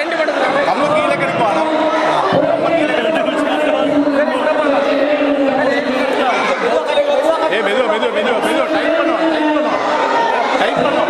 ரெண்டு படத்துல நம்ம கீழே கடிப்பானா ஏ மெதுவா மெதுவா மெதுவா மெதுவா டைப் பண்ணுவோம் டைப் பண்ணுவோம் டைப் பண்ணுவோம்